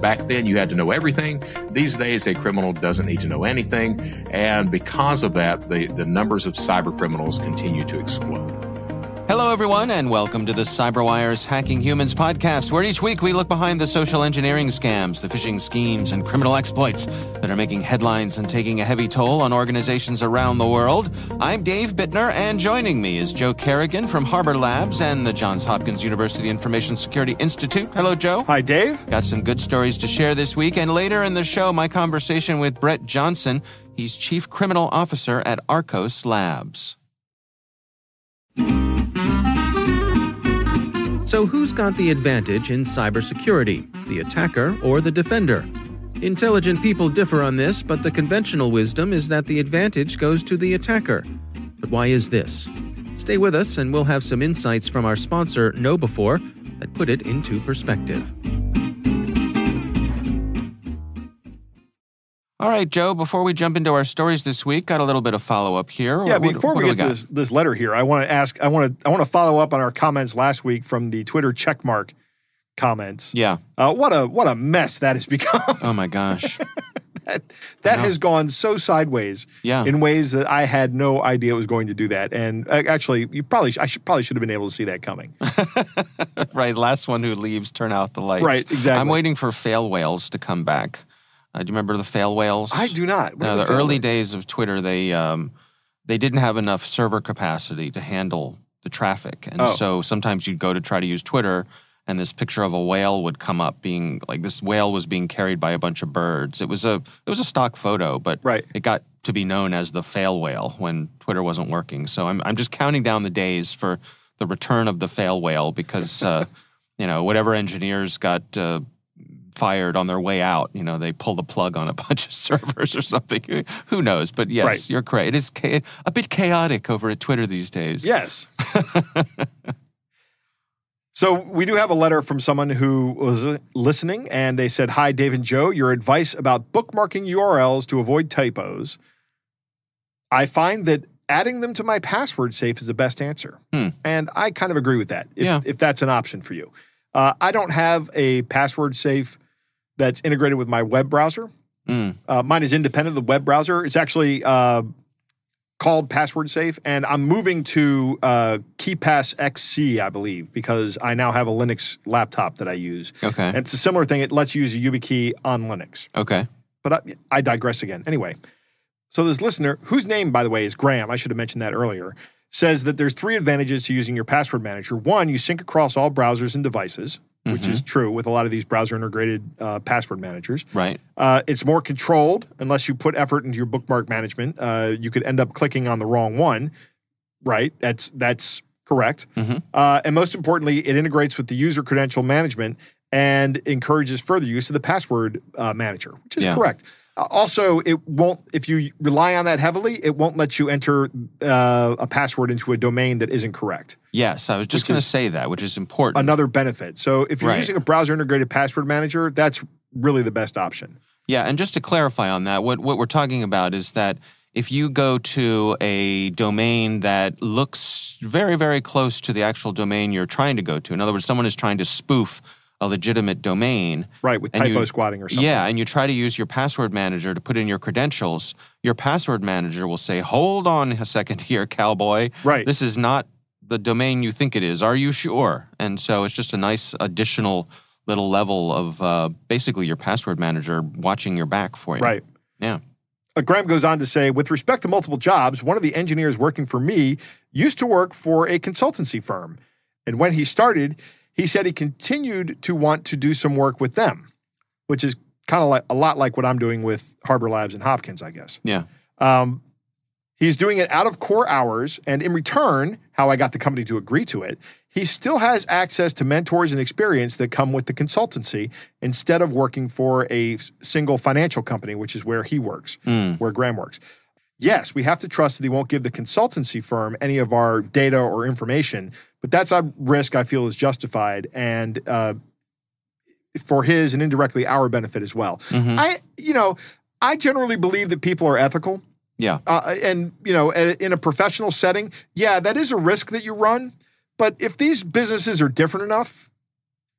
back then you had to know everything. These days, a criminal doesn't need to know anything. And because of that, the, the numbers of cyber criminals continue to explode. Hello, everyone, and welcome to the CyberWire's Hacking Humans podcast, where each week we look behind the social engineering scams, the phishing schemes, and criminal exploits that are making headlines and taking a heavy toll on organizations around the world. I'm Dave Bittner, and joining me is Joe Carrigan from Harbor Labs and the Johns Hopkins University Information Security Institute. Hello, Joe. Hi, Dave. Got some good stories to share this week, and later in the show, my conversation with Brett Johnson. He's Chief Criminal Officer at Arkose Labs. So, who's got the advantage in cybersecurity, the attacker or the defender? Intelligent people differ on this, but the conventional wisdom is that the advantage goes to the attacker. But why is this? Stay with us, and we'll have some insights from our sponsor, KnowBe4, that put it into perspective. All right, Joe, before we jump into our stories this week, got a little bit of follow up here. Yeah, What- before what we get to this, this letter here, I want to ask, I want to, I want to follow up on our comments last week from the Twitter checkmark comments. Yeah. Uh, what a what a mess that has become. Oh my gosh. that that has gone so sideways Yeah. in ways that I had no idea it was going to do that. And uh, actually, you probably I should probably should have been able to see that coming. right. Last one who leaves, turn out the lights. Right, exactly. I'm waiting for fail whales to come back. Uh, do you remember the fail whales? I do not. What No, are the early whales? days of Twitter, they um, they didn't have enough server capacity to handle the traffic, and Oh. so sometimes you'd go to try to use Twitter, and this picture of a whale would come up, being like this whale was being carried by a bunch of birds. It was a it was a stock photo, but Right. it got to be known as the fail whale when Twitter wasn't working. So I'm I'm just counting down the days for the return of the fail whale because uh, you know whatever engineers got. Uh, fired on their way out. You know, they pull the plug on a bunch of servers or something. Who- knows? But yes, Right. you're correct. It is cha- a bit chaotic over at Twitter these days. Yes. so we do have a letter from someone who was listening, and they said, "Hi, Dave and Joe. Your advice about bookmarking URLs to avoid typos. I find that." Adding them to my password safe is the best answer. Hmm. And I kind of agree with that, if, Yeah. if that's an option for you. Uh, I don't have a password safe that's integrated with my web browser. Mm. Uh, mine is independent of the web browser. It's actually uh, called Password Safe, and I'm moving to uh, KeePassXC, I believe, because I now have a Linux laptop that I use. Okay. And it's a similar thing. It lets you use a YubiKey on Linux. Okay. But I, I digress again. Anyway, so this listener, whose name, by the way, is Graham, I should have mentioned that earlier, says that there's three advantages to using your password manager. One, you sync across all browsers and devices, which is true with a lot of these browser integrated uh, password managers. Right. Uh, it's more controlled unless you put effort into your bookmark management. Uh, you could end up clicking on the wrong one. Right. That's that's correct. Mhm. Uh, and most importantly, it integrates with the user credential management and encourages further use of the password uh, manager, which is Yeah. correct. Also, it won't if you rely on that heavily, it won't let you enter uh, a password into a domain that isn't correct. Yes, I was just going to say that, which is important. Another benefit. So if you're Right. using a browser integrated password manager, that's really the best option. Yeah, and just to clarify on that, what what we're talking about is that if you go to a domain that looks very very close to the actual domain you're trying to go to, in other words, someone is trying to spoof a legitimate domain, Right, with typo you- squatting or something. Yeah, and you try to use your password manager to put in your credentials, your password manager will say, "Hold on a second here, cowboy. Right. This is not the domain you think it is. Are you sure?" And so it's just a nice additional little level of uh, basically your password manager watching your back for you. Right. Yeah. Uh, Graham goes on to say, with respect to multiple jobs, one of the engineers working for me used to work for a consultancy firm. And when he started, he said he continued to want to do some work with them, which is kind of like a lot like what I'm doing with Harbor Labs and Hopkins, I guess. Yeah. Um, he's doing it out of core hours. And in return, how I got the company to agree to it, he still has access to mentors and experience that come with the consultancy instead of working for a single financial company, which is where he works, where Graham works. Yes, we have to trust that he won't give the consultancy firm any of our data or information, but that's a risk I feel is justified and uh, for his and indirectly our benefit as well. I, you know, I generally believe that people are ethical. Yeah. Uh, and, you know, in a professional setting, yeah, that is a risk that you run. But if these businesses are different enough,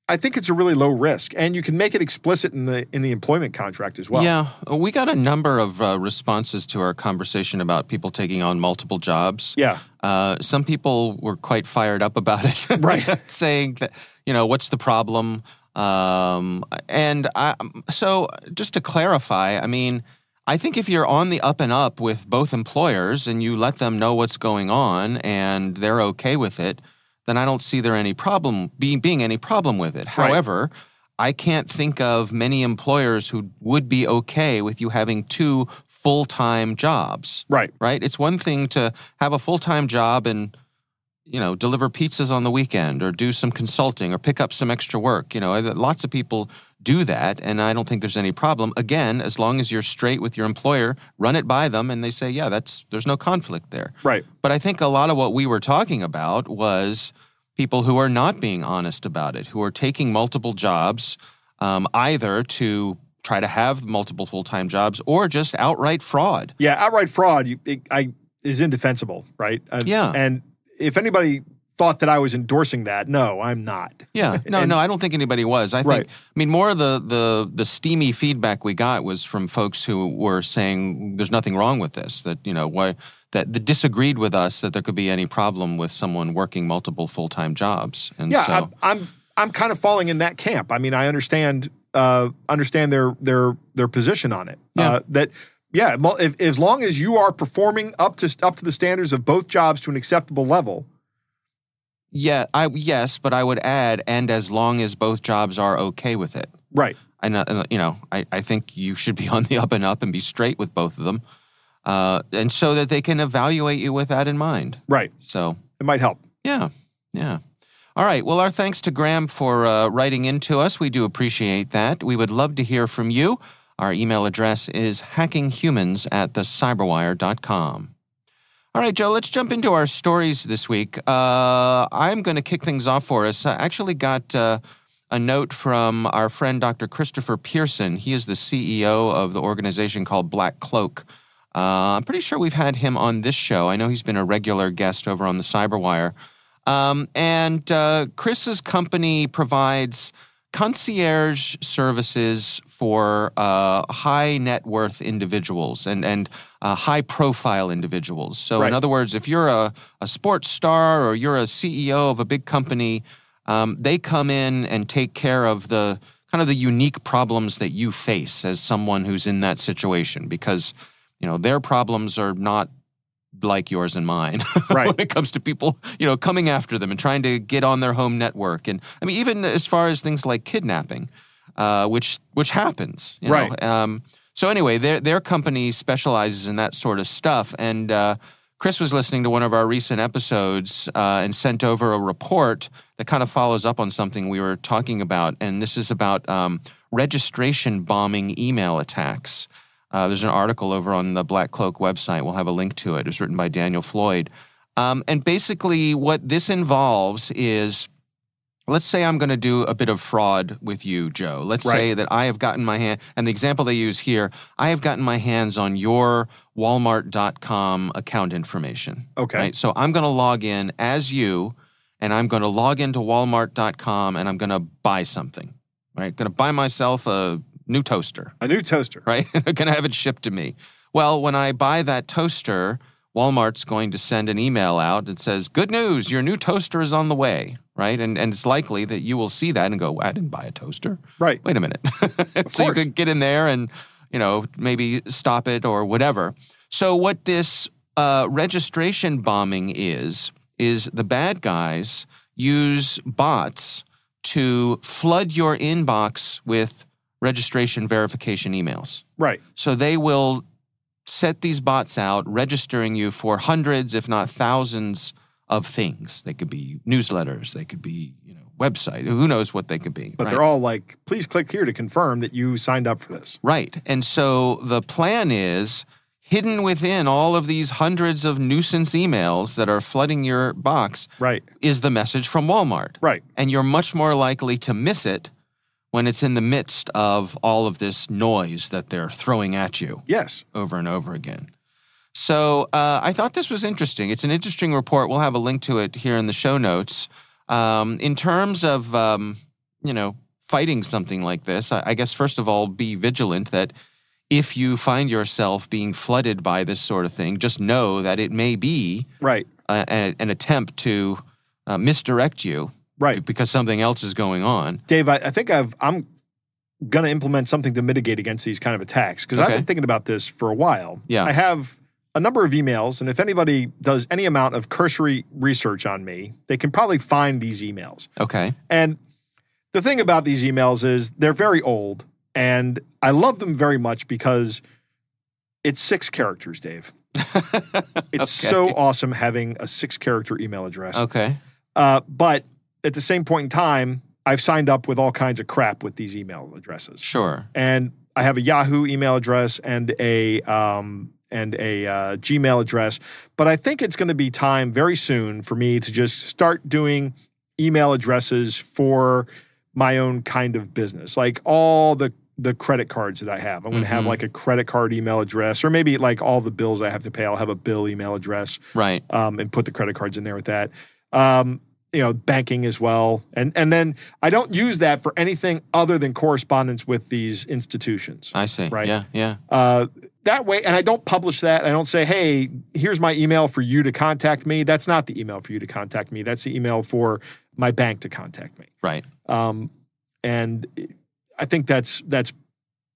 I think it's a really low risk, and you can make it explicit in the in the employment contract as well. Yeah, we got a number of uh, responses to our conversation about people taking on multiple jobs. Yeah. Uh, some people were quite fired up about it, Right. saying that you know what's the problem. Um, and I, so just to clarify, I mean, I think if you're on the up and up with both employers and you let them know what's going on and they're okay with it, then I don't see there any problem being being any problem with it. However, I can't think of many employers who would be okay with you having two full-time jobs. Right. Right? It's one thing to have a full-time job and you know, deliver pizzas on the weekend or do some consulting or pick up some extra work. You know, lots of people do that and I don't think there's any problem. Again, as long as you're straight with your employer, run it by them and they say, "Yeah, that's there's no conflict there." Right. But I think a lot of what we were talking about was people who are not being honest about it, who are taking multiple jobs, um, either to try to have multiple full time jobs or just outright fraud. Yeah, outright fraud you, it, I, is indefensible, right? And, Yeah. And if anybody thought that I was endorsing that, no, I'm not. Yeah, no, And- no, I don't think anybody was. I think, I mean, more of the the the steamy feedback we got was from folks who were saying there's nothing wrong with this. That you know why that, that disagreed with us that there could be any problem with someone working multiple full time jobs. And Yeah, so, I'm, I'm I'm kind of falling in that camp. I mean, I understand uh, understand their their their position on it. Yeah. Uh, that yeah, if, as long as you are performing up to up to the standards of both jobs to an acceptable level, Yeah, I yes, but I would add, and as long as both jobs are okay with it. right? I know, uh, you know, I, I think you should be on the up and up and be straight with both of them, uh, and so that they can evaluate you with that in mind. Right. So It might help. yeah, yeah. All right. Well, our thanks to Graham for uh, writing into us. We do appreciate that. We would love to hear from you. Our email address is hackinghumans at thecyberwire.com. All right, Joe, let's jump into our stories this week. Uh, I'm going to kick things off for us. I actually got uh, a note from our friend Dr. Christopher Pierson. He is the CEO of the organization called Black Cloak. Uh, I'm pretty sure we've had him on this show. I know he's been a regular guest over on the Cyberwire. Um, and uh, Chris's company provides concierge services for uh, high net worth individuals and and uh, high profile individuals. So, in other words, if you're a, a sports star or you're a CEO of a big company, um, they come in and take care of the kind of the unique problems that you face as someone who's in that situation because you know their problems are not like yours and mine Right. when it comes to people you know coming after them and trying to get on their home network and i mean even as far as things like kidnapping uh, which which happens you know? Right. um, so anyway their their company specializes in that sort of stuff and uh, chris was listening to one of our recent episodes uh, and sent over a report that kind of follows up on something we were talking about and this is about um, registration bombing email attacks uh, there's an article over on the Black Cloak website. We'll have a link to it. It was written by Daniel Floyd. Um, and basically, what this involves is let's say I'm going to do a bit of fraud with you, Joe. Let's say that I have gotten my hand, and the example they use here, I have gotten my hands on your Walmart.com account information. Okay. Right? So I'm going to log in as you, and I'm going to log into Walmart.com and I'm going to buy something. Right? Going to buy myself a new toaster A new toaster. right? going to have it shipped to me. Well, when I buy that toaster, Walmart's going to send an email out that says, "Good news, your new toaster is on the way." Right, and and it's likely that you will see that and go, "I didn't buy a toaster." Right. Wait a minute. so you could get in there and you know maybe stop it or whatever. So what this uh, registration bombing is is the bad guys use bots to flood your inbox with registration verification emails. Right. So they will set these bots out, registering you for hundreds, if not thousands, of things. They could be newsletters, they could be, you know, website. Who knows what they could be. But right? they're all like, please click here to confirm that you signed up for this. right. And so the plan is hidden within all of these hundreds of nuisance emails that are flooding your box Right. is the message from Walmart. Right. And you're much more likely to miss it when it's in the midst of all of this noise that they're throwing at you Yes. over and over again. So uh, I thought this was interesting. It's an interesting report. We'll have a link to it here in the show notes. Um, in terms of um, you know, fighting something like this, I, I guess first of all, be vigilant that if you find yourself being flooded by this sort of thing, just know that it may be Right. uh, an, an attempt to uh, misdirect you Right. because something else is going on. Dave, I, I think I've I'm going to implement something to mitigate against these kind of attacks because I've been thinking about this for a while. Yeah. I have a number of emails, and if anybody does any amount of cursory research on me, they can probably find these emails. Okay. And the thing about these emails is they're very old, and I love them very much because it's six characters, Dave. It's so awesome having a six character email address. Okay. Uh, but at the same point in time, I've signed up with all kinds of crap with these email addresses, Sure. and I have a Yahoo email address and a um, and a uh, Gmail address. But I think it's going to be time very soon for me to just start doing email addresses for my own kind of business, like all the the credit cards that I have. I'm going to have Mhm. like a credit card email address, or maybe like all the bills I have to pay. I'll have a bill email address Right. um, and put the credit cards in there with that. Um, you know, banking as well, and and then I don't use that for anything other than correspondence with these institutions. I see. Right. Yeah. Yeah. Uh, that way, and I don't publish that. I don't say, "Hey, here's my email for you to contact me." That's not the email for you to contact me. That's the email for my bank to contact me. Right. Um, and I think that's that's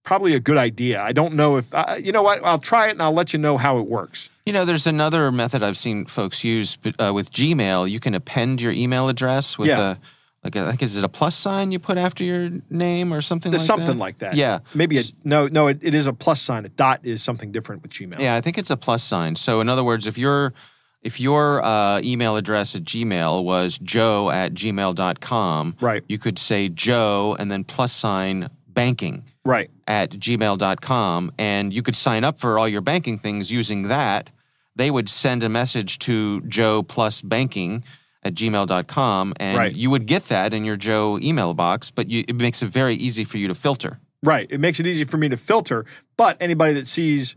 probably a good idea. I don't know if you know what. I'll try it and I'll let you know how it works. You know, there's another method I've seen folks use uh, with Gmail. You can append your email address with Yeah. a like a, I think is it a plus sign you put after your name or something There's like something that? like that. Yeah. Maybe a no, no. It, it is a plus sign. A dot is something different with Gmail. Yeah, I think it's a plus sign. So in other words, if your if your uh, email address at Gmail was joe at gmail.com, Right. you could say joe and then plus sign banking Right. at gmail.com and you could sign up for all your banking things using that. They would send a message to Joe plus banking at gmail.com and Right. you would get that in your Joe email box, but you, it makes it very easy for you to filter. Right. It makes it easy for me to filter, but anybody that sees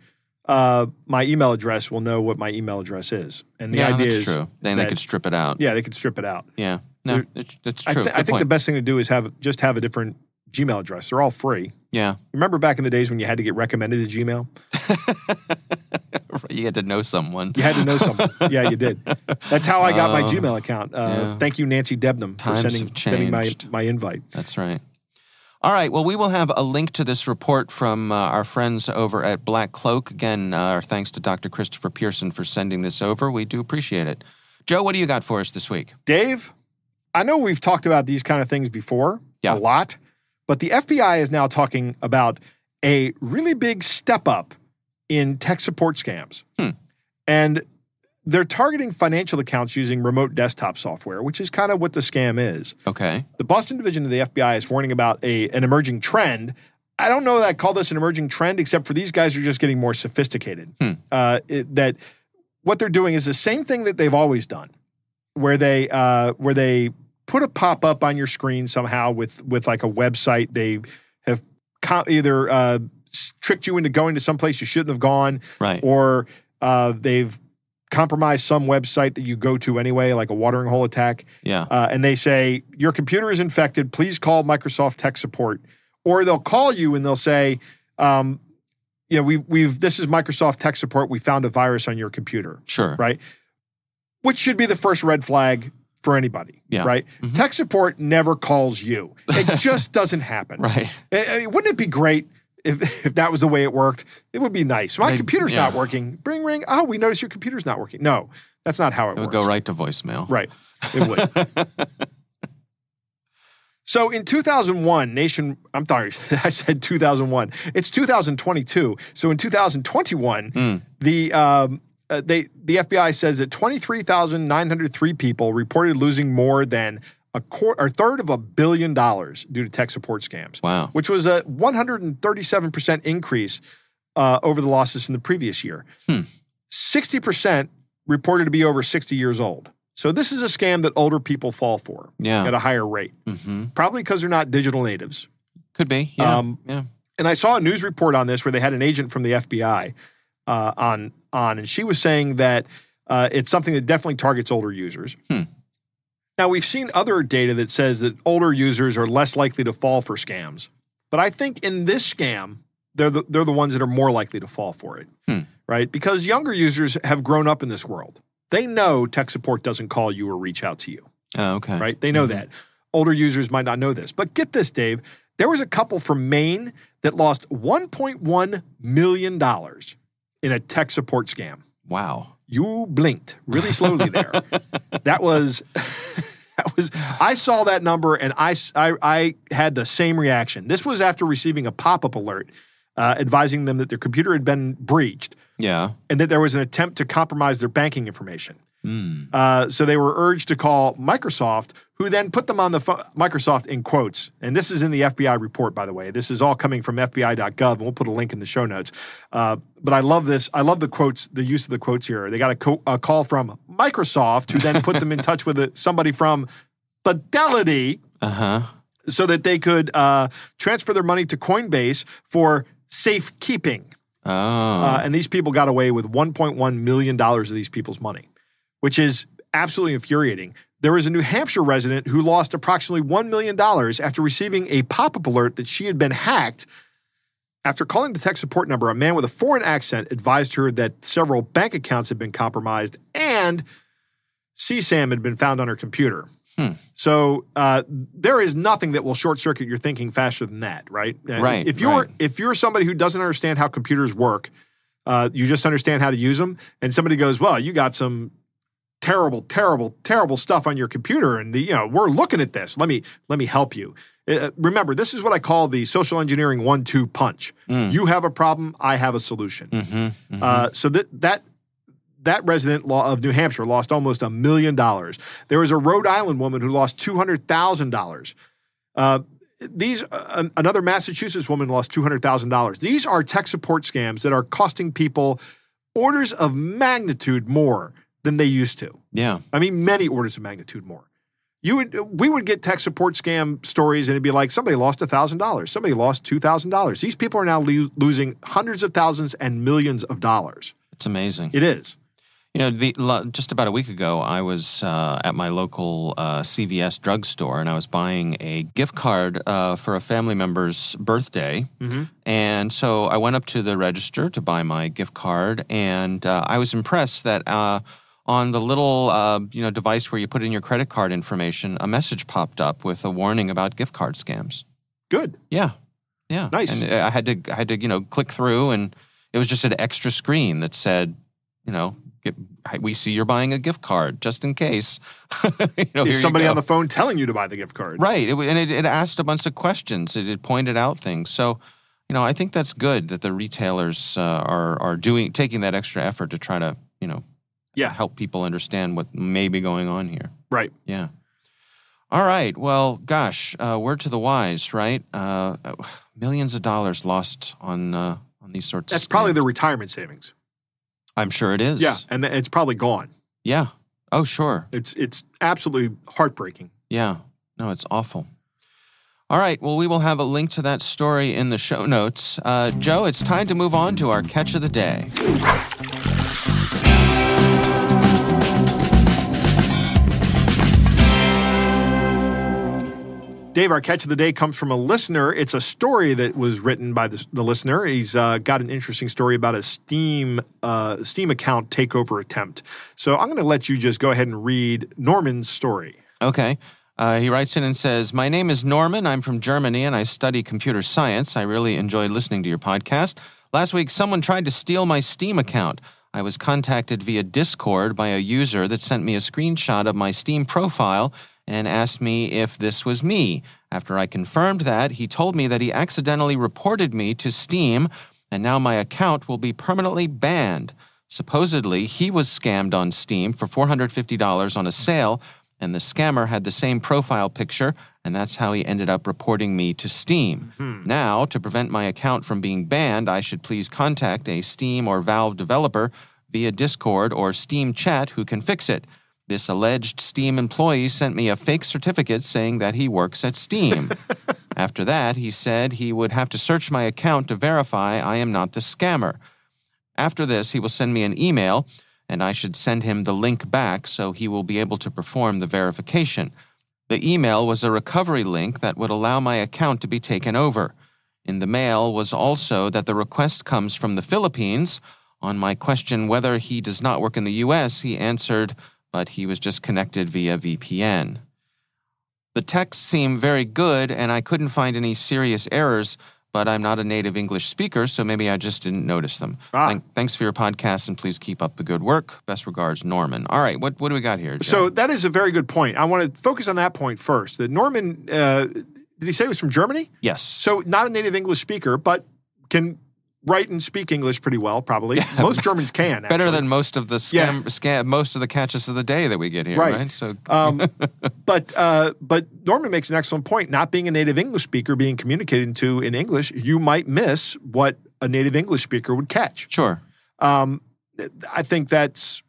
uh, my email address will know what my email address is. And the yeah, idea that's is, true. Then they could strip it out. yeah, they could strip it out. Yeah. No, it's, it's I, true. I think the best thing to do is have just have a different Gmail address. They're all free. Yeah. Remember back in the days when you had to get recommended to Gmail? You had to know someone. You had to know someone. yeah, you did. That's how I got my Oh, Gmail account. Uh, yeah. Thank you, Nancy Debnam, for sending sending my my invite. That's right. All right. Well, we will have a link to this report from uh, our friends over at Black Cloak. Again, uh, our thanks to Dr. Christopher Pierson for sending this over. We do appreciate it. Joe, what do you got for us this week? Dave, I know we've talked about these kind of things before Yeah. a lot, but the FBI is now talking about a really big step up in tech support scams. Hmm. And they're targeting financial accounts using remote desktop software, which is kind of what the scam is. Okay. The Boston division of the FBI is warning about a, an emerging trend. I don't know that I call this an emerging trend, except for these guys are just getting more sophisticated. Hmm. Uh, it- that what they're doing is the same thing that they've always done, where they uh, where they put a pop up on your screen somehow with with like a website. They have co- either uh, tricked you into going to some place you shouldn't have gone, Right. or uh, they've compromised some website that you go to anyway, like a watering hole attack Yeah. uh, and they say your computer is infected. Please call Microsoft Tech Support, or they'll call you and they'll say, um, "You know, we've we've this is Microsoft Tech Support. We found a virus on your computer, Sure. right?" Which should be the first red flag for anybody, Yeah. right? Mhm. Tech Support never calls you. It just doesn't happen. Right. I- I mean, wouldn't it be great? If, if that was the way it worked, it would be nice. My They- computer's yeah. not working. Bring ring. Oh, we notice your computer's not working. No, that's not how it, It would works. go right to voicemail. Right. It would. so in 2001, nation, I'm sorry, I said 2001. It's 2022. So in 2021, Mm. the um, uh, they the FBI says that 23,903 people reported losing more than a quarter, or third of a billion dollars due to tech support scams, Wow. which was a 137% increase uh, over the losses from the previous year. Hmm. 60% reported to be over 60 years old. So this is a scam that older people fall for Yeah. at a higher rate, hmm probably because they're not digital natives. Could be. Yeah. Um, yeah. And I saw a news report on this where they had an agent from the FBI uh, on on, and she was saying that uh, it's something that definitely targets older users. Hmm. Now, we've seen other data that says that older users are less likely to fall for scams. But I think in this scam, they're the, they're the ones that are more likely to fall for it, Hmm. right? Because younger users have grown up in this world. They know tech support doesn't call you or reach out to you, Oh, okay. right? They know that. Older users might not know this. But get this, Dave. There was a couple from Maine that lost $1.1 million in a tech support scam. Wow. You blinked really slowly there. that was that was I saw that number and I, I, I had the same reaction. This was after receiving a pop-up alert uh, advising them that their computer had been breached Yeah. and that there was an attempt to compromise their banking information. Hmm. Uh, so they were urged to call Microsoft, who then put them on the phone. Microsoft in quotes, and this is in the FBI report, by the way. This is all coming from FBI.gov, and we'll put a link in the show notes. Uh, but I love this. I love the quotes, the use of the quotes here. They got a, co- a call from Microsoft, who then put them in touch with a, somebody from Fidelity, Uh huh. so that they could uh, transfer their money to Coinbase for safekeeping. Oh. Uh, and these people got away with $1.1 million of these people's money, which is absolutely infuriating. There was a New Hampshire resident who lost approximately $1 million after receiving a pop up alert that she had been hacked. After calling the tech support number, a man with a foreign accent advised her that several bank accounts had been compromised and CSAM had been found on her computer. So uh, there is nothing that will short circuit your thinking faster than that, right? Right, If you're right. if you're somebody who doesn't understand how computers work, uh, you just understand how to use them, and somebody goes, "Well, you got some terrible, terrible, terrible stuff on your computer, and the, you know we're looking at this. Let me let me help you." Uh, remember, this is what I call the social engineering one-two punch. You have a problem, I have a solution. Mm-hmm. Uh, so that that that resident law of New Hampshire lost almost a million dollars. There was a Rhode Island woman who lost two hundred thousand dollars. Uh, these uh, another Massachusetts woman lost two hundred thousand dollars. These are tech support scams that are costing people orders of magnitude more than they used to. yeah. I mean, many orders of magnitude more. You would, we would get tech support scam stories, and it'd be like somebody lost thousand dollars, somebody lost two thousand dollars. These people are now lo- losing hundreds of thousands and millions of dollars. It's amazing. It is. You know, the, just about a week ago, I was uh, at my local uh, CVS drugstore and I was buying a gift card uh, for a family member's birthday. And so I went up to the register to buy my gift card, and uh, I was impressed that uh, on the little uh, you know device where you put in your credit card information, a message popped up with a warning about gift card scams. Good. Yeah, yeah, Nice. And I had to I had to you know click through, and it was just an extra screen that said, you know, get, we see you're buying a gift card just in case. you know, Is somebody on the phone telling you to buy the gift card? right? It, and it, it asked a bunch of questions. It, it pointed out things. So, you know, I think that's good that the retailers uh, are are doing taking that extra effort to try to you know Yeah. help people understand what may be going on here. Right. Yeah. All right. Well, gosh, uh, word to the wise, right? Uh, millions of dollars lost on uh, on these sorts. That's of probably the retirement savings. I'm sure it is. Yeah, and it's probably gone. Yeah. Oh, sure. It's it's absolutely heartbreaking. Yeah. No, it's awful. All right. Well, we will have a link to that story in the show notes. Uh, Joe, it's time to move on to our catch of the day. Dave, our catch of the day comes from a listener. It's a story that was written by the, the listener. He's uh, got an interesting story about a Steam uh, Steam account takeover attempt. So I'm going to let you just go ahead and read Norman's story. Okay. Uh, he writes in and says, My name is Norman. I'm from Germany and I study computer science. I really enjoyed listening to your podcast. Last week, someone tried to steal my Steam account. I was contacted via Discord by a user that sent me a screenshot of my Steam profile and asked me if this was me. After I confirmed that, he told me that he accidentally reported me to Steam and now my account will be permanently banned. Supposedly, he was scammed on Steam for $450 on a sale, and the scammer had the same profile picture, and that's how he ended up reporting me to Steam. Mm-hmm. Now, to prevent my account from being banned, I should please contact a Steam or Valve developer via Discord or Steam chat who can fix it. This alleged Steam employee sent me a fake certificate saying that he works at Steam. After that, he said he would have to search my account to verify I am not the scammer. After this, he will send me an email and I should send him the link back so he will be able to perform the verification. The email was a recovery link that would allow my account to be taken over. In the mail was also that the request comes from the Philippines. On my question whether he does not work in the US, he answered, but he was just connected via VPN. The texts seem very good, and I couldn't find any serious errors, but I'm not a native English speaker, so maybe I just didn't notice them. Ah. Thank- thanks for your podcast, and please keep up the good work. Best regards, Norman. All right, what, what do we got here? So that is a very good point. I want to focus on that point first. That Norman, uh, did he say he was from Germany? yes. So not a native English speaker, but can write and speak English pretty well, probably. Most Germans can. better than most of the scam, scam, most of the catches of the day that we get here, Right. right? So Um, but uh, but Norman makes an excellent point. Not being a native English speaker, being communicated to in English, you might miss what a native English speaker would catch. sure. Um, I think that's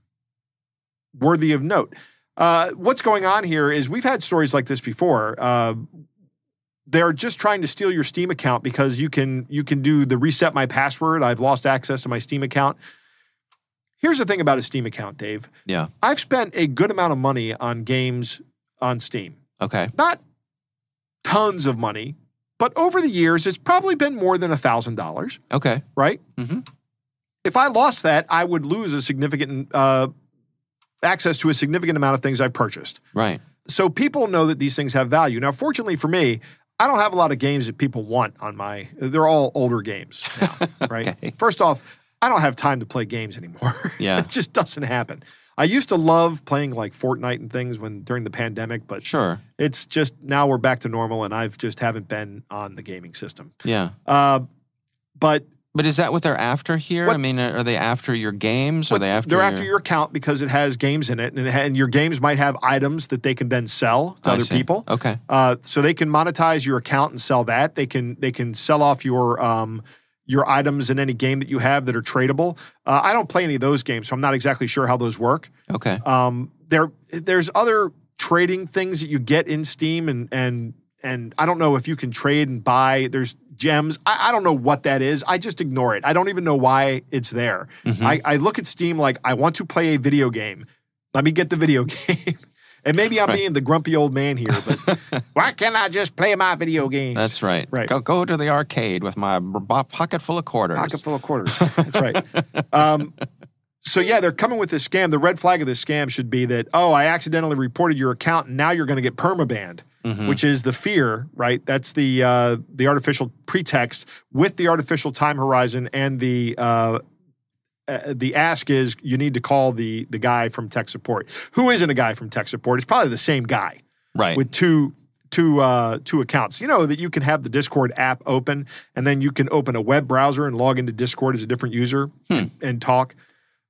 worthy of note. Uh, what's going on here is we've had stories like this before. Uh, they're just trying to steal your Steam account because you can you can do the reset my password. I've lost access to my Steam account. Here's the thing about a Steam account, Dave. Yeah. I've spent a good amount of money on games on Steam. Okay. Not tons of money, but over the years, it's probably been more than a thousand dollars, Okay. right? Mhm. If I lost that, I would lose a significant uh, access to a significant amount of things I purchased. Right. So people know that these things have value. Now, fortunately for me, I don't have a lot of games that people want on my. They're all older games now, right? Okay. First off, I don't have time to play games anymore. Yeah. it just doesn't happen. I used to love playing like Fortnite and things when during the pandemic, but Sure. it's just now we're back to normal, and I've just haven't been on the gaming system. Yeah. Uh, but But is that what they're after here? What- I mean, are they after your games? Are they after? they're your... after your account because it has games in it, and, it and your games might have items that they can then sell to I other see. people. Okay. Uh, so they can monetize your account and sell that. They can they can sell off your um, your items in any game that you have that are tradable. Uh, I don't play any of those games, so I'm not exactly sure how those work. Okay. Um, there there's other trading things that you get in Steam, and and and I don't know if you can trade and buy. There's gems. I, I don't know what that is. I just ignore it. I don't even know why it's there. Mhm. I, I look at Steam like I want to play a video game. Let me get the video game. And maybe I'm Right. being the grumpy old man here, but why can't I just play my video games? That's right. Right. Go go to the arcade with my b- b- pocket full of quarters. pocket full of quarters. That's right. Um, so yeah, they're coming with this scam. The red flag of this scam should be that oh, I accidentally reported your account, and now you're going to get permabanned, Mhm. which is the fear, right? That's the uh, the artificial pretext with the artificial time horizon and the. Uh, uh, the ask is you need to call the the guy from tech support. Who isn't a guy from tech support? It's probably the same guy right. with two two uh, two accounts. You know that you can have the Discord app open, and then you can open a web browser and log into Discord as a different user and, and talk.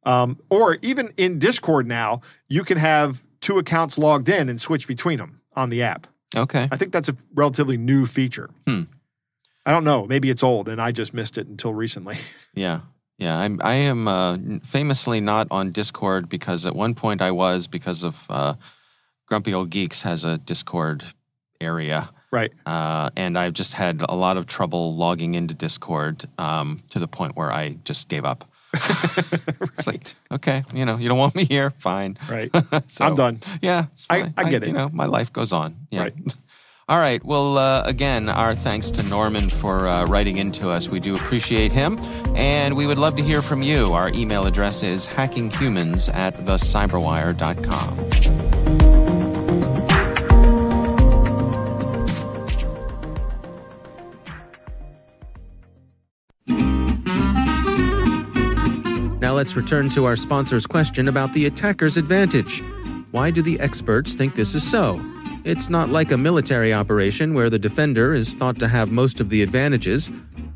Um, or even in Discord now, you can have two accounts logged in and switch between them on the app. Okay. I think that's a relatively new feature. Hmm. I don't know. Maybe it's old, and I just missed it until recently. Yeah. Yeah. I'm, I am uh, famously not on Discord because at one point I was because of uh, Grumpy Old Geeks has a Discord area. right. Uh, and I've just had a lot of trouble logging into Discord um, to the point where I just gave up. It's like, okay, you know, you don't want me here, fine. Right. So, I'm done. Yeah, I-. I get You it. know, my life goes on. Yeah. Right. All right. Well, uh, again, our thanks to Norman for uh, writing into us. We do appreciate him. And we would love to hear from you. Our email address is hackinghumans at thecyberwire.com. let's return to our sponsor's question about the attacker's advantage. Why do the experts think this is so? It's not like a military operation where the defender is thought to have most of the advantages.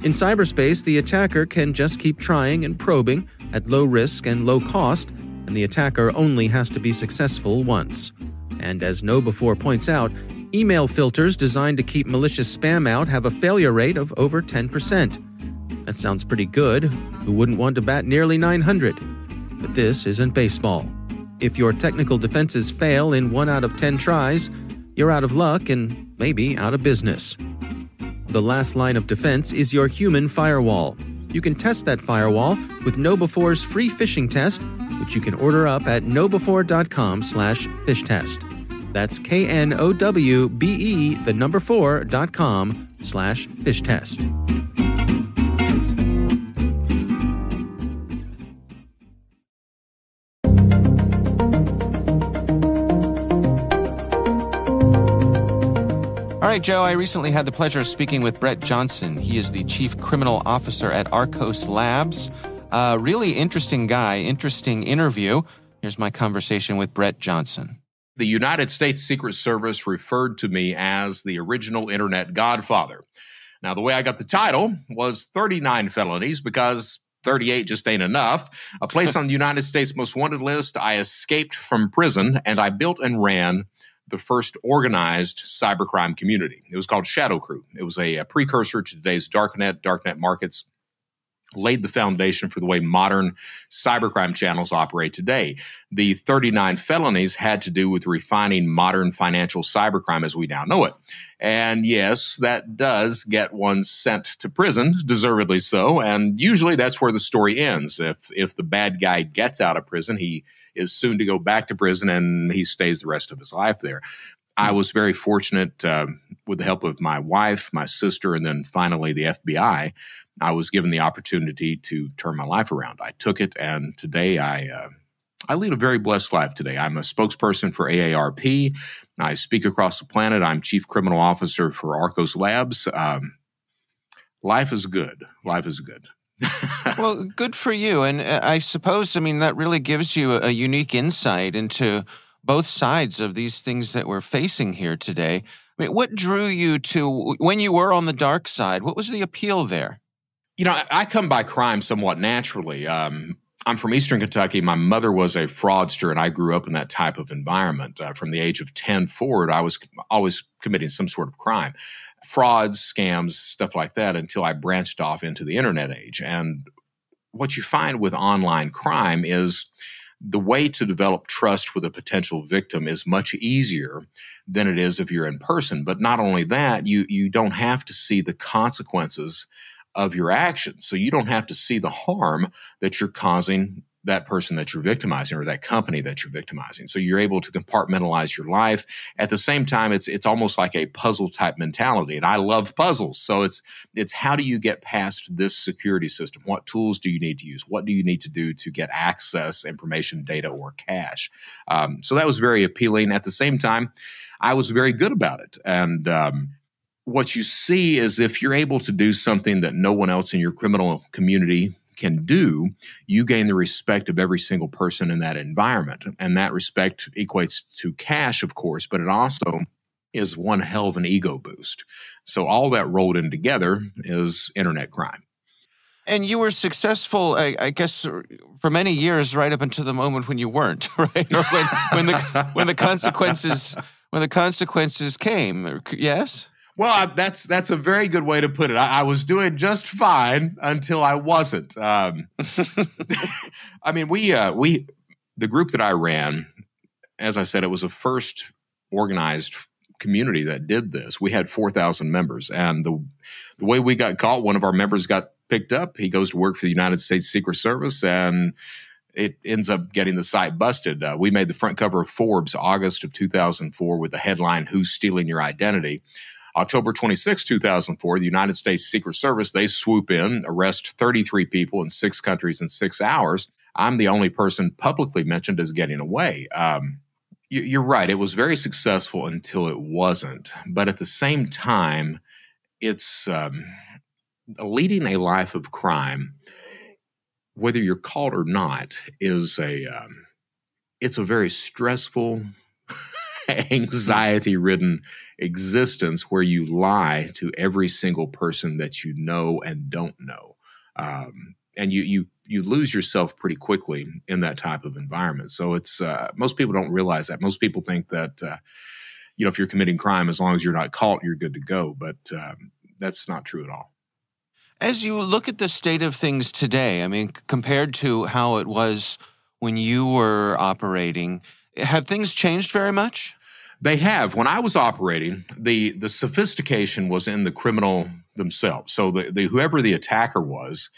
In cyberspace, the attacker can just keep trying and probing at low risk and low cost, and the attacker only has to be successful once. And as KnowBe4 points out, email filters designed to keep malicious spam out have a failure rate of over 10%. That sounds pretty good. Who wouldn't want to bat nearly 900? But this isn't baseball. If your technical defenses fail in 1 out of 10 tries, you're out of luck and maybe out of business. The last line of defense is your human firewall. You can test that firewall with KnowBe4's free phishing test, which you can order up at knowbefore.com slash fishtest. That's K-N-O-W-B-E, the number four, dot com slash fishtest. All Joe, I recently had the pleasure of speaking with Brett Johnson. He is the chief criminal officer at Arkose Labs. Uh, really interesting guy, interesting interview. Here's my conversation with Brett Johnson. The United States Secret Service referred to me as the original internet godfather. Now, the way I got the title was 39 felonies because 38 just ain't enough. A place on the United States Most Wanted list, I escaped from prison and I built and ran the first organized cybercrime community. It was called Shadow Crew. It was a, a precursor to today's darknet, darknet markets, laid the foundation for the way modern cybercrime channels operate today. The 39 felonies had to do with refining modern financial cybercrime as we now know it. And yes, that does get one sent to prison, deservedly so. And usually that's where the story ends. If if the bad guy gets out of prison, he is soon to go back to prison and he stays the rest of his life there. I was very fortunate uh, with the help of my wife, my sister, and then finally the FBI I was given the opportunity to turn my life around. I took it, and today I uh, I lead a very blessed life. Today, I'm a spokesperson for AARP. I speak across the planet. I'm chief criminal officer for Arkose Labs. Um, life is good. Life is good. well, good for you. And uh, I suppose, I mean, that really gives you a unique insight into both sides of these things that we're facing here today. I mean, what drew you to when you were on the dark side? What was the appeal there? You know, I come by crime somewhat naturally. Um, I'm from Eastern Kentucky. My mother was a fraudster, and I grew up in that type of environment. Uh, from the age of 10 forward, I was always committing some sort of crime frauds, scams, stuff like that until I branched off into the internet age. And what you find with online crime is the way to develop trust with a potential victim is much easier than it is if you're in person. But not only that, you you don't have to see the consequences of your actions. So you don't have to see the harm that you're causing that person that you're victimizing or that company that you're victimizing. So you're able to compartmentalize your life. At the same time, it's it's almost like a puzzle type mentality. And I love puzzles. So it's it's how do you get past this security system? What tools do you need to use? What do you need to do to get access, information, data, or cash? Um, so that was very appealing. At the same time, I was very good about it. And um, what you see is if you're able to do something that no one else in your criminal community can do, you gain the respect of every single person in that environment. And that respect equates to cash, of course, but it also is one hell of an ego boost. So all that rolled in together is internet crime. And you were successful, I, I, guess, for many years, right up until the moment when you weren't, right? Or when, when the when the consequences when the consequences came. Yes. Well, that's that's a very good way to put it. I, I was doing just fine until I wasn't. Um, I mean, we uh, we the group that I ran, as I said, it was the first organized community that did this. We had four thousand members, and the the way we got caught, one of our members got picked up. He goes to work for the United States Secret Service, and it ends up getting the site busted. Uh, we made the front cover of Forbes August of 2004 with the headline "Who's Stealing Your Identity." October 26, 2004, the United States Secret Service, they swoop in, arrest 33 people in six countries in six hours. I'm the only person publicly mentioned as getting away. Um, you're right. It was very successful until it wasn't. But at the same time, it's um, leading a life of crime, whether you're caught or not, is a um, it's a very stressful anxiety ridden existence where you lie to every single person that you know and don't know. Um, and you, you, you lose yourself pretty quickly in that type of environment. So it's, uh, most people don't realize that. Most people think that, uh, you know, if you're committing crime, as long as you're not caught, you're good to go. But um, that's not true at all. As you look at the state of things today, I mean, compared to how it was when you were operating, have things changed very much? They have. When I was operating, the the sophistication was in the criminal themselves. So the, the whoever the attacker was,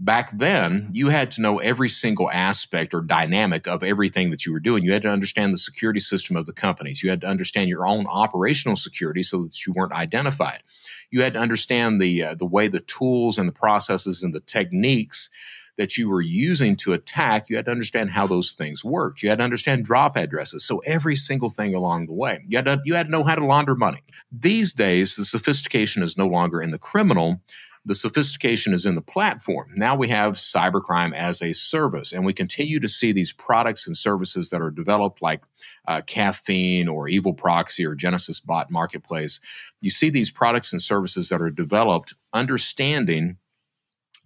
Back then, you had to know every single aspect or dynamic of everything that you were doing. You had to understand the security system of the companies. You had to understand your own operational security so that you weren't identified. You had to understand the uh, the way the tools and the processes and the techniques that you were using to attack, you had to understand how those things worked. You had to understand drop addresses. So every single thing along the way, you had to, you had to know how to launder money. These days, the sophistication is no longer in the criminal. The sophistication is in the platform. Now we have cybercrime as a service, and we continue to see these products and services that are developed like uh, Caffeine or Evil Proxy or Genesis Bot Marketplace. You see these products and services that are developed understanding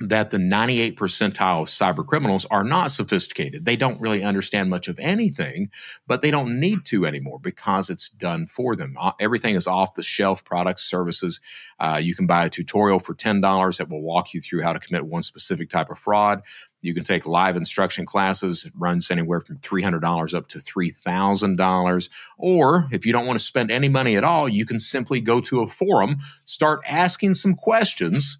that the 98 percentile of cyber criminals are not sophisticated. They don't really understand much of anything, but they don't need to anymore because it's done for them. Everything is off the shelf products, services. Uh, you can buy a tutorial for $10 that will walk you through how to commit one specific type of fraud. You can take live instruction classes. It runs anywhere from $300 up to $3,000. Or if you don't want to spend any money at all, you can simply go to a forum, start asking some questions,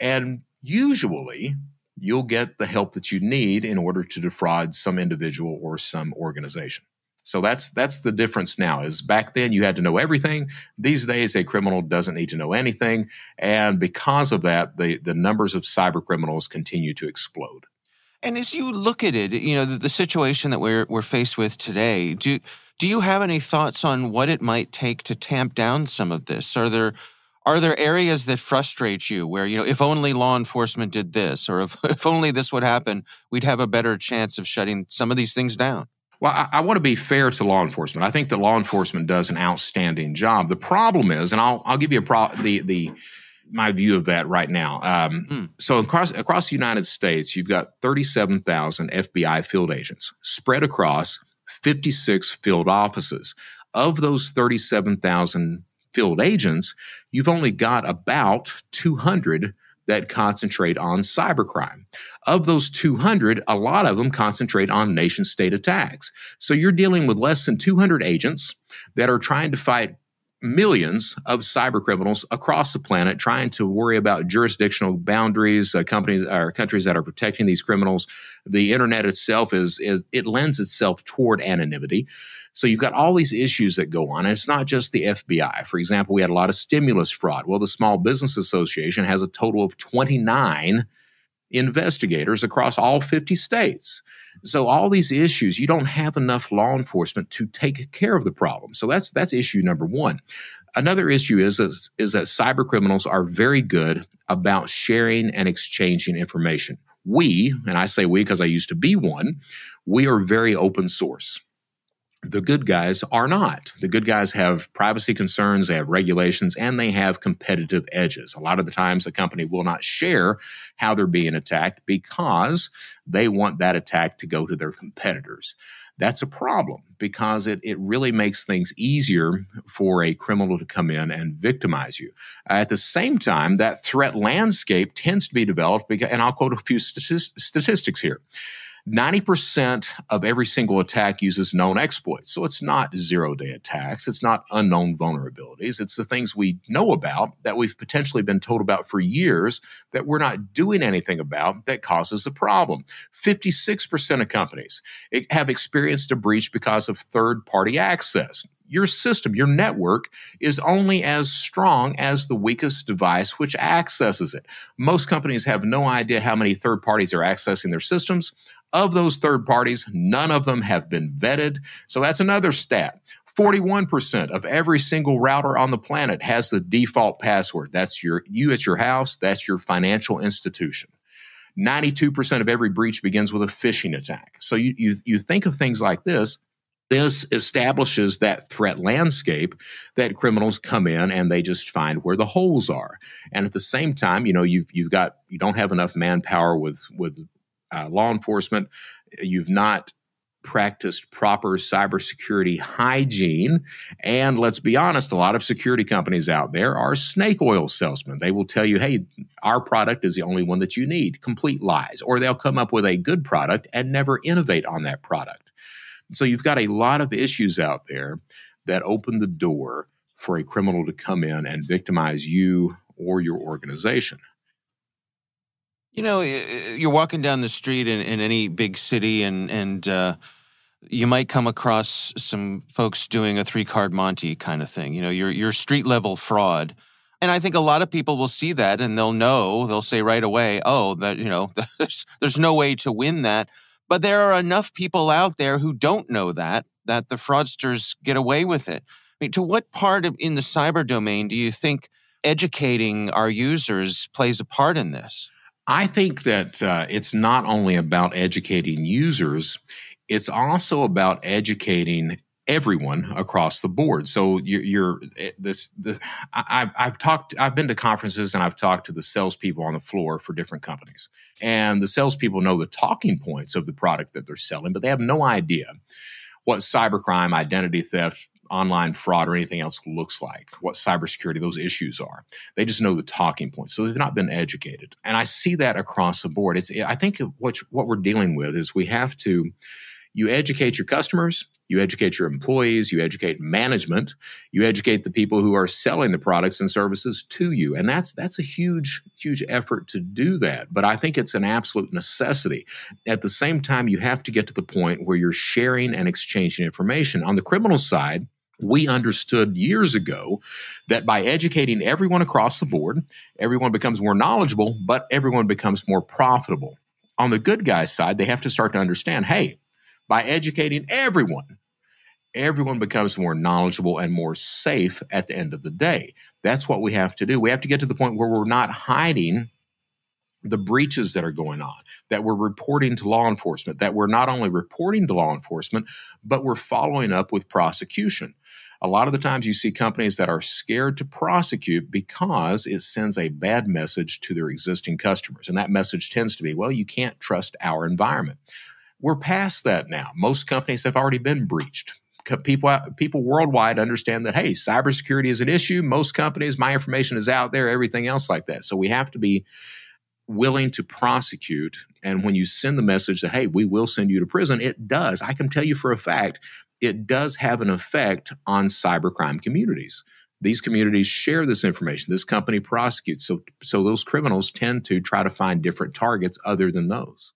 and usually you'll get the help that you need in order to defraud some individual or some organization. So that's that's the difference now. Is back then you had to know everything. These days a criminal doesn't need to know anything, and because of that, the the numbers of cyber criminals continue to explode. And as you look at it, you know the, the situation that we're we're faced with today. Do do you have any thoughts on what it might take to tamp down some of this? Are there are there areas that frustrate you where, you know, if only law enforcement did this, or if, if only this would happen, we'd have a better chance of shutting some of these things down? Well, I, I, want to be fair to law enforcement. I think that law enforcement does an outstanding job. The problem is, and I'll I'll give you a pro the the my view of that right now. Um, mm. So across across the United States, you've got thirty seven thousand FBI field agents spread across fifty six field offices. Of those thirty seven thousand field agents, you've only got about 200 that concentrate on cybercrime. Of those 200, a lot of them concentrate on nation state attacks. So you're dealing with less than 200 agents that are trying to fight millions of cyber criminals across the planet trying to worry about jurisdictional boundaries, uh, companies or countries that are protecting these criminals. The internet itself is, is it lends itself toward anonymity. So you've got all these issues that go on. And it's not just the FBI. For example, we had a lot of stimulus fraud. Well, the Small Business Association has a total of 29 investigators across all 50 states. So all these issues, you don't have enough law enforcement to take care of the problem. So that's that's issue number 1. Another issue is, is, is that cyber criminals are very good about sharing and exchanging information. We, and I say we because I used to be one, we are very open source the good guys are not. The good guys have privacy concerns, they have regulations, and they have competitive edges. A lot of the times, the company will not share how they're being attacked because they want that attack to go to their competitors. That's a problem because it, it really makes things easier for a criminal to come in and victimize you. Uh, at the same time, that threat landscape tends to be developed, because, and I'll quote a few statistics here. 90% of every single attack uses known exploits. So it's not zero day attacks. It's not unknown vulnerabilities. It's the things we know about that we've potentially been told about for years that we're not doing anything about that causes the problem. 56% of companies eh, have experienced a breach because of third party access your system, your network is only as strong as the weakest device which accesses it. Most companies have no idea how many third parties are accessing their systems. Of those third parties, none of them have been vetted. So that's another stat. 41% of every single router on the planet has the default password. That's your you at your house, that's your financial institution. 92% of every breach begins with a phishing attack. So you, you, you think of things like this, this establishes that threat landscape that criminals come in and they just find where the holes are. And at the same time, you know, you've you've got you don't have enough manpower with with uh, law enforcement. You've not practiced proper cybersecurity hygiene. And let's be honest, a lot of security companies out there are snake oil salesmen. They will tell you, hey, our product is the only one that you need. Complete lies. Or they'll come up with a good product and never innovate on that product. So you've got a lot of issues out there that open the door for a criminal to come in and victimize you or your organization. You know, you're walking down the street in, in any big city, and and uh, you might come across some folks doing a three card Monty kind of thing. You know, your your street level fraud. And I think a lot of people will see that and they'll know, they'll say right away, oh, that, you know, there's, there's no way to win that. But there are enough people out there who don't know that, that the fraudsters get away with it. I mean, to what part of, in the cyber domain do you think educating our users plays a part in this? I think that uh, it's not only about educating users, it's also about educating everyone across the board. So you're, you're eh, this. The, I, have talked. I've been to conferences and I've talked to the salespeople on the floor for different companies, and the salespeople know the talking points of the product that they're selling, but they have no idea what cybercrime, identity theft, online fraud or anything else looks like, what cybersecurity, those issues are. They just know the talking points. So they've not been educated. And I see that across the board. It's I think what what we're dealing with is we have to you educate your customers, you educate your employees, you educate management, you educate the people who are selling the products and services to you. And that's that's a huge huge effort to do that, but I think it's an absolute necessity. At the same time you have to get to the point where you're sharing and exchanging information. On the criminal side, we understood years ago that by educating everyone across the board, everyone becomes more knowledgeable, but everyone becomes more profitable. On the good guys side, they have to start to understand hey, by educating everyone, everyone becomes more knowledgeable and more safe at the end of the day. That's what we have to do. We have to get to the point where we're not hiding the breaches that are going on, that we're reporting to law enforcement, that we're not only reporting to law enforcement, but we're following up with prosecution. A lot of the times you see companies that are scared to prosecute because it sends a bad message to their existing customers. And that message tends to be, well, you can't trust our environment. We're past that now. Most companies have already been breached. People, people worldwide understand that, hey, cybersecurity is an issue. Most companies, my information is out there, everything else like that. So we have to be willing to prosecute. And when you send the message that, hey, we will send you to prison, it does. I can tell you for a fact, it does have an effect on cybercrime communities. These communities share this information. This company prosecutes. So, so those criminals tend to try to find different targets other than those.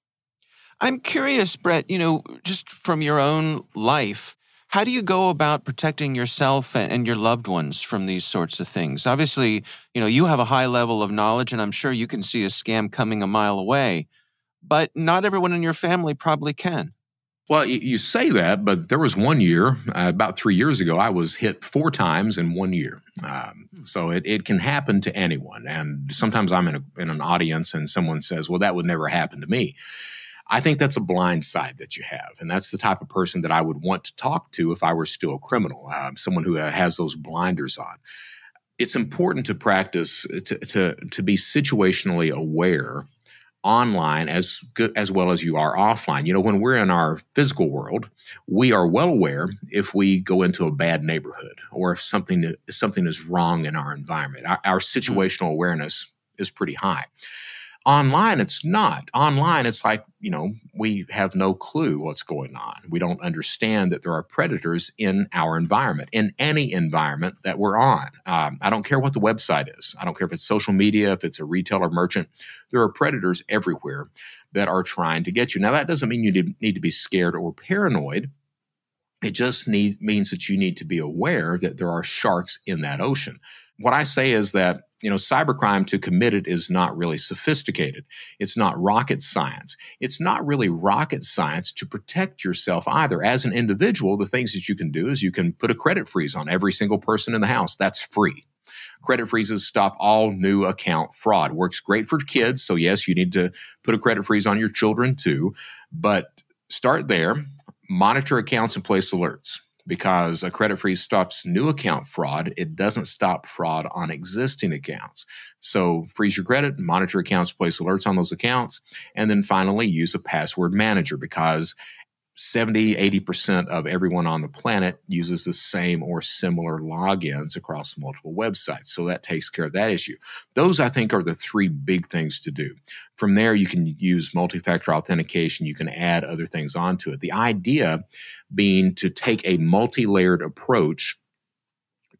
I'm curious, Brett, you know, just from your own life, how do you go about protecting yourself and your loved ones from these sorts of things? Obviously, you know, you have a high level of knowledge and I'm sure you can see a scam coming a mile away, but not everyone in your family probably can. Well, you say that, but there was one year, uh, about three years ago, I was hit four times in one year. Um, so it, it can happen to anyone. And sometimes I'm in, a, in an audience and someone says, well, that would never happen to me. I think that's a blind side that you have. And that's the type of person that I would want to talk to if I were still a criminal, um, someone who uh, has those blinders on. It's important to practice to, to, to be situationally aware online as good as well as you are offline. You know, when we're in our physical world, we are well aware if we go into a bad neighborhood or if something something is wrong in our environment. Our, our mm-hmm. situational awareness is pretty high. Online, it's not. Online, it's like, you know, we have no clue what's going on. We don't understand that there are predators in our environment, in any environment that we're on. Um, I don't care what the website is. I don't care if it's social media, if it's a retailer merchant. There are predators everywhere that are trying to get you. Now, that doesn't mean you need to be scared or paranoid. It just need, means that you need to be aware that there are sharks in that ocean. What I say is that you know, cybercrime to commit it is not really sophisticated. It's not rocket science. It's not really rocket science to protect yourself either. As an individual, the things that you can do is you can put a credit freeze on every single person in the house. That's free. Credit freezes stop all new account fraud. Works great for kids. So, yes, you need to put a credit freeze on your children too. But start there, monitor accounts and place alerts because a credit freeze stops new account fraud. It doesn't stop fraud on existing accounts. So freeze your credit, monitor accounts, place alerts on those accounts, and then finally use a password manager because 70, 80% of everyone on the planet uses the same or similar logins across multiple websites. So that takes care of that issue. Those, I think, are the three big things to do. From there, you can use multi factor authentication. You can add other things onto it. The idea being to take a multi layered approach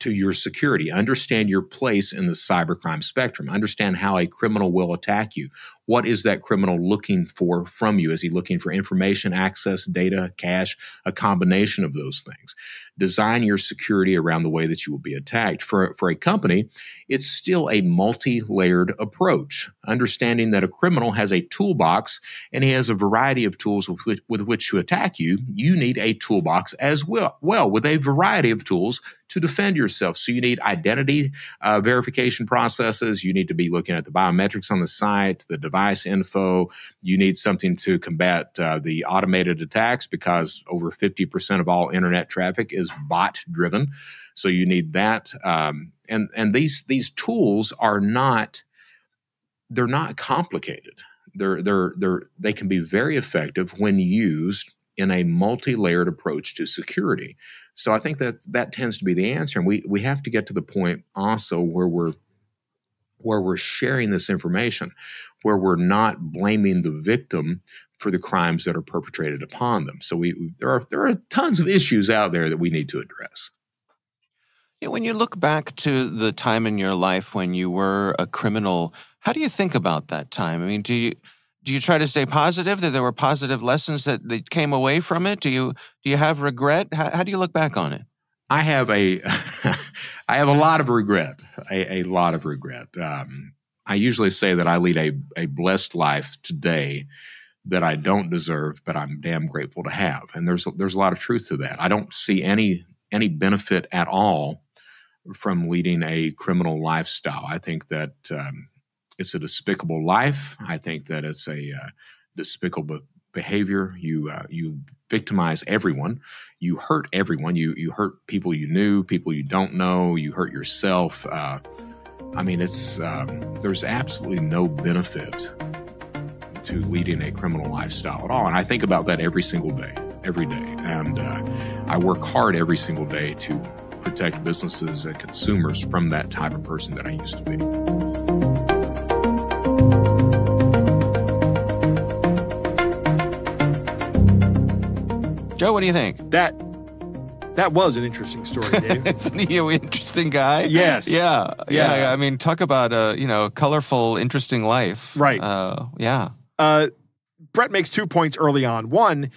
to your security. Understand your place in the cybercrime spectrum. Understand how a criminal will attack you, what is that criminal looking for from you? Is he looking for information, access, data, cash, a combination of those things? Design your security around the way that you will be attacked. For, for a company, it's still a multi layered approach, understanding that a criminal has a toolbox and he has a variety of tools with which, with which to attack you. You need a toolbox as well, well with a variety of tools to defend yourself. So you need identity uh, verification processes. You need to be looking at the biometrics on the site, the device info. You need something to combat uh, the automated attacks because over 50% of all internet traffic is bot driven. So you need that. Um, and, and these, these tools are not, they're not complicated. They're, they're, they're, they can be very effective when used in a multi-layered approach to security. So I think that that tends to be the answer, and we we have to get to the point also where we're where we're sharing this information, where we're not blaming the victim for the crimes that are perpetrated upon them. So we, there are there are tons of issues out there that we need to address. Yeah, when you look back to the time in your life when you were a criminal, how do you think about that time? I mean, do you do you try to stay positive that there were positive lessons that, that came away from it? Do you do you have regret? How, how do you look back on it? I have a I have a lot of regret, a, a lot of regret. Um, I usually say that I lead a, a blessed life today that I don't deserve, but I'm damn grateful to have. And there's there's a lot of truth to that. I don't see any any benefit at all from leading a criminal lifestyle. I think that um, it's a despicable life. I think that it's a uh, despicable behavior. You uh, you victimize everyone. You hurt everyone. You you hurt people you knew, people you don't know. You hurt yourself. Uh, I mean, it's um, there's absolutely no benefit to leading a criminal lifestyle at all. And I think about that every single day, every day. And uh, I work hard every single day to protect businesses and consumers from that type of person that I used to be. What do you think? That that was an interesting story, Dave. Isn't he an interesting guy? Yes. Yeah. Yeah. Yeah. I mean, talk about a you know colorful, interesting life. Right. Uh, yeah. uh, Brett makes two points early on. One,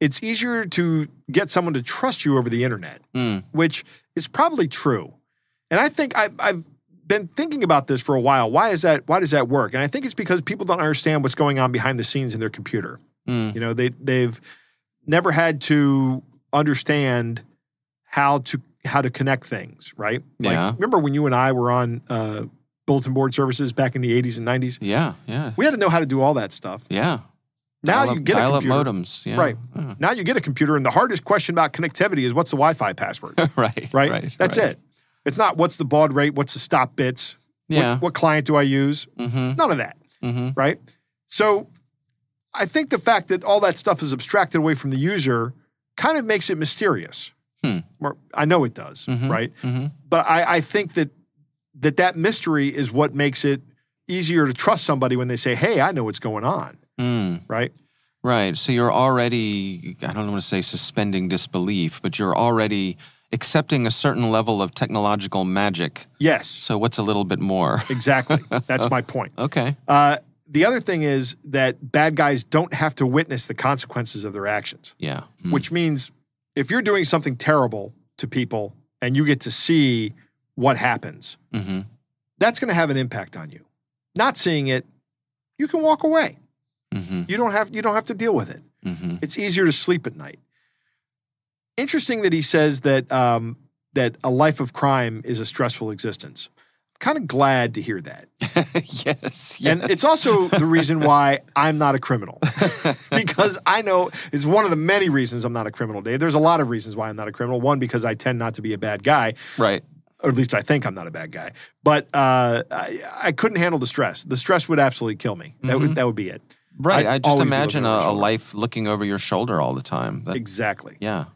it's easier to get someone to trust you over the internet, Mm. which is probably true. And I think I, I've been thinking about this for a while. Why is that? Why does that work? And I think it's because people don't understand what's going on behind the scenes in their computer. Mm. You know, they they've never had to understand how to how to connect things, right? Like Yeah. remember when you and I were on uh, bulletin board services back in the 80s and 90s? Yeah. Yeah. We had to know how to do all that stuff. Yeah. Now Dial-up- you get a dial-up computer. modems. Yeah. Right. Yeah. Now you get a computer, and the hardest question about connectivity is what's the Wi-Fi password, right. right? Right. That's right. it. It's not what's the baud rate, what's the stop bits, what- Yeah. what, client do I use? Mm-hmm. None of that, Mm-hmm. right? So I think the fact that all that stuff is abstracted away from the user kind of makes it mysterious. Hmm. Or I know it does, Mhm. right? Mm-hmm. But I, I think that that that mystery is what makes it easier to trust somebody when they say, "Hey, I know what's going on," Mm. right? Right. So you're already, I don't want to say suspending disbelief, but you're already accepting a certain level of technological magic. Yes, So what's a little bit more? exactly. That's my point. Okay. Uh, the other thing is that bad guys don't have to witness the consequences of their actions, Yeah. Mm. which means if you're doing something terrible to people and you get to see what happens, Mm-hmm. that's going to have an impact on you. Not seeing it, you can walk away. Mm-hmm. You don't have you don't have to deal with it. Mm-hmm. It's easier to sleep at night. Interesting that he says that um, that a life of crime is a stressful existence. Kind of glad to hear that. yes. And it's also the reason why I'm not a criminal. because I know it's one of the many reasons I'm not a criminal, Dave. There's a lot of reasons why I'm not a criminal. One, because I tend not to be a bad guy, right. or at least I think I'm not a bad guy. But uh, I, I couldn't handle the stress. The stress would absolutely kill me. That, would, that would be it. Right. I'd I just imagine a, a life looking over your shoulder all the time. That, Exactly. yeah.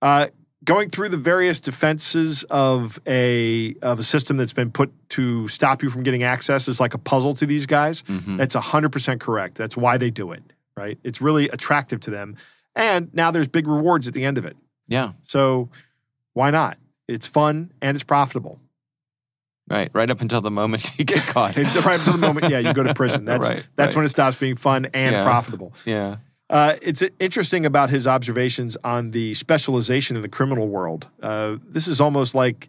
Uh, going through the various defenses of a of a system that's been put to stop you from getting access is like a puzzle to these guys. Mhm. That's hundred percent correct. That's why they do it. Right? It's really attractive to them, and now there's big rewards at the end of it. Yeah. So why not? It's fun and it's profitable. Right, right up until the moment you get caught. right up until the moment, yeah, you go to prison. That's Right, that's right. when it stops being fun and Yeah. profitable. yeah. Uh, it's interesting about his observations on the specialization in the criminal world. Uh, this is almost like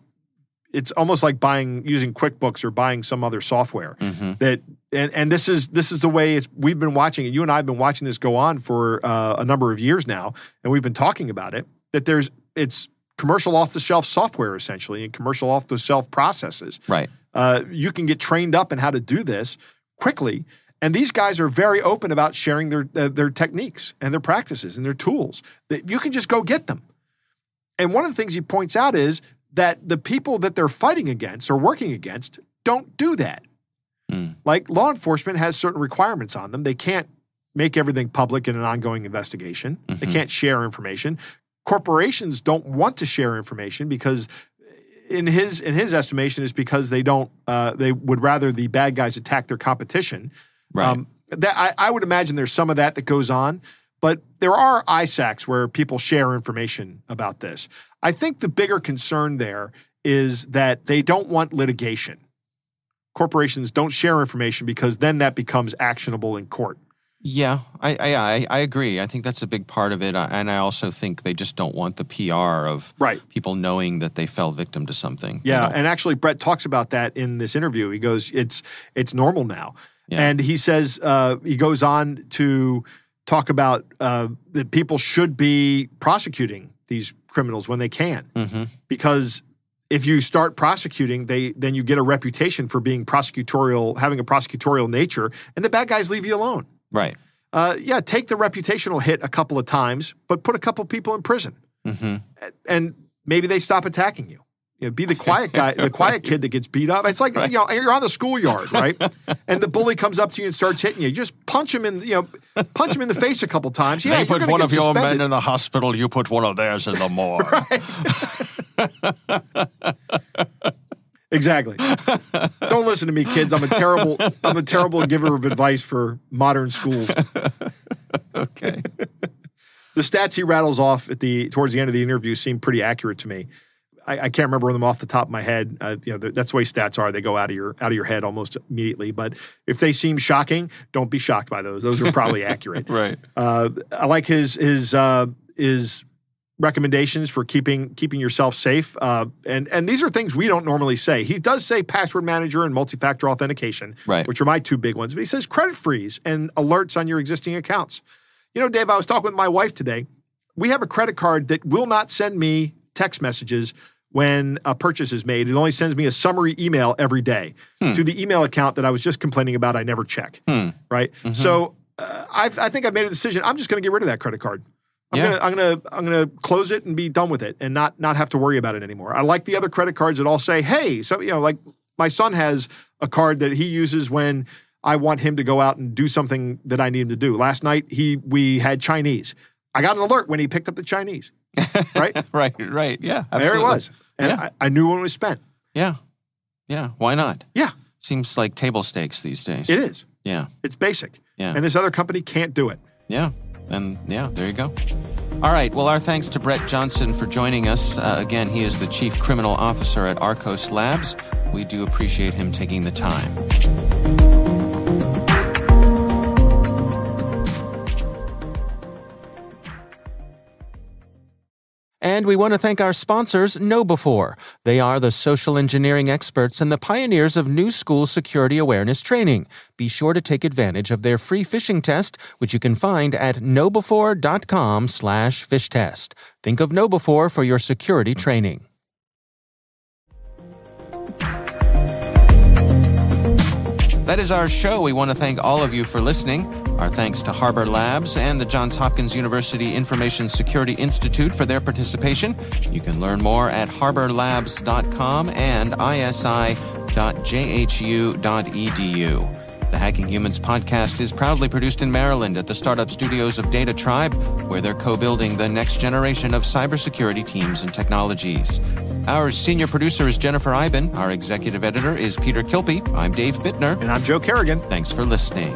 it's almost like buying using QuickBooks or buying some other software. hmm That and and this is this is the way it's, we've been watching it. You and I have been watching this go on for uh, a number of years now, and we've been talking about it. That there's it's commercial off the shelf software essentially, and commercial off the shelf processes Right. uh, you can get trained up in how to do this quickly. And these guys are very open about sharing their uh, their techniques and their practices and their tools. That you can just go get them. And one of the things he points out is that the people that they're fighting against or working against don't do that. Hmm. Like law enforcement has certain requirements on them. They can't make everything public in an ongoing investigation. They Mhm. can't share information. Corporations don't want to share information because in his in his estimation is because they don't uh, they would rather the bad guys attack their competition. Right. Um, that I, I would imagine there's some of that that goes on, but there are ISACs where people share information about this. I think the bigger concern there is that they don't want litigation. Corporations don't share information because then that becomes actionable in court. Yeah, I, I I I agree. I think that's a big part of it, and I also think they just don't want the PR of Right. people knowing that they fell victim to something. Yeah, don't- and actually, Brett talks about that in this interview. He goes, "It's it's normal now," Yeah. and he says uh, he goes on to talk about uh, that people should be prosecuting these criminals when they can, Mhm. because if you start prosecuting, they then you get a reputation for being prosecutorial, having a prosecutorial nature, and the bad guys leave you alone. right. Uh, yeah, take the reputational hit a couple of times, but put a couple people in prison hmm and maybe they stop attacking you. You know, be the quiet guy, the quiet kid that gets beat up. It's like you know you're on the schoolyard, right? and the bully comes up to you and starts hitting you. You just punch him in, you know, punch him in the face a couple times. Yeah, they put one of your men in the hospital. You put one of theirs in the morgue. Exactly. Don't listen to me, kids. I'm a terrible, I'm a terrible giver of advice for modern schools. okay. The stats he rattles off at the towards the end of the interview seem pretty accurate to me. I, I can't remember them off the top of my head. Uh, you know, that's the way stats are; they go out of your out of your head almost immediately. But if they seem shocking, don't be shocked by those. Those are probably accurate. Right. Uh, I like his his uh, his recommendations for keeping keeping yourself safe. Uh, and and these are things we don't normally say. He does say password manager and multi-factor authentication, Right. which are my two big ones. But he says credit freeze and alerts on your existing accounts. You know, Dave, I was talking with my wife today. We have a credit card that will not send me text messages when a purchase is made. It only sends me a summary email every day to the email account that I was just complaining about. I never check. Hmm. Right. So uh, I've, I think I've made a decision. I'm just going to get rid of that credit card. I'm Yeah. gonna I'm gonna I'm gonna close it and be done with it and not not have to worry about it anymore. I like the other credit cards that all say, hey, so you know, like my son has a card that he uses when I want him to go out and do something that I need him to do. Last night he we had Chinese. I got an alert when he picked up the Chinese. Right? Right. Right. Yeah. there it was. And Yeah. I, I knew when it was spent. Yeah. Yeah. Why not? Yeah, Seems like table stakes these days. it is. Yeah. It's basic. Yeah. And this other company can't do it. Yeah. And yeah, there you go. All right. Well, our thanks to Brett Johnson for joining us. Uh, again, he is the Chief Criminal Officer at Arkose Labs. We do appreciate him taking the time. And we want to thank our sponsors, KnowBe4. They are the social engineering experts and the pioneers of new school security awareness training. Be sure to take advantage of their free phishing test, which you can find at knowbe4.com slash phish test. Think of KnowBe4 for your security training. That is our show. We want to thank all of you for listening. Our thanks to Harbor Labs and the Johns Hopkins University Information Security Institute for their participation. You can learn more at harborlabs.com and isi.jhu.edu. The Hacking Humans podcast is proudly produced in Maryland at the startup studios of DataTribe, where they're co building the next generation of cybersecurity teams and technologies. Our senior producer is Jennifer Eiben. Our executive editor is Peter Kilpe. I'm Dave Bittner. And I'm Joe Carrigan. Thanks for listening.